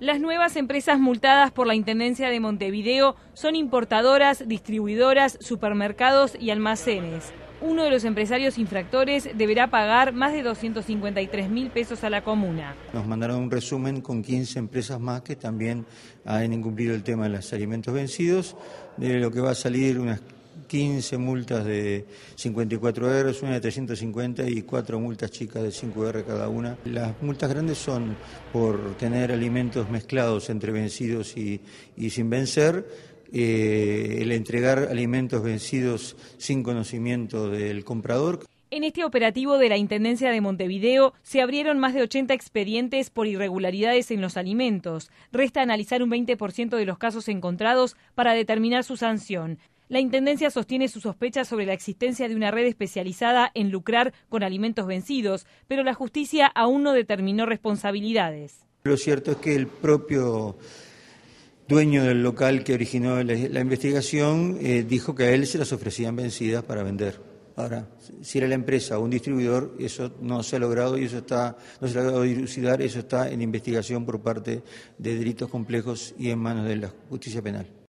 Las nuevas empresas multadas por la Intendencia de Montevideo son importadoras, distribuidoras, supermercados y almacenes. Uno de los empresarios infractores deberá pagar más de 253 mil pesos a la comuna. Nos mandaron un resumen con 15 empresas más que también han incumplido el tema de los alimentos vencidos, de lo que va a salir unas 15 multas de 54 euros, una de 350 y cuatro multas chicas de 5 euros cada una. Las multas grandes son por tener alimentos mezclados entre vencidos y, sin vencer, eh, el entregar alimentos vencidos sin conocimiento del comprador. En este operativo de la Intendencia de Montevideo se abrieron más de 80 expedientes por irregularidades en los alimentos. Resta analizar un 20% de los casos encontrados para determinar su sanción. La Intendencia sostiene su sospecha sobre la existencia de una red especializada en lucrar con alimentos vencidos, pero la justicia aún no determinó responsabilidades. Lo cierto es que el propio dueño del local que originó la, investigación eh, dijo que a él se las ofrecían vencidas para vender. Ahora, si era la empresa o un distribuidor, eso no se ha logrado y eso está, no se ha logrado dilucidar, eso está en investigación por parte de delitos complejos y en manos de la justicia penal.